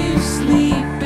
you sleep.